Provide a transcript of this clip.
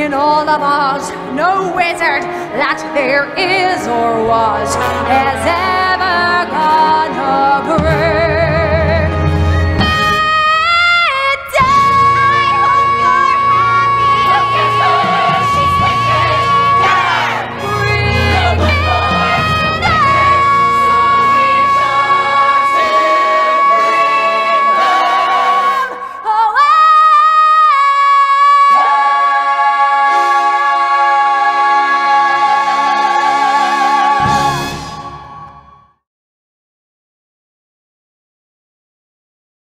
In all of us, no wizard that there is or was has ever.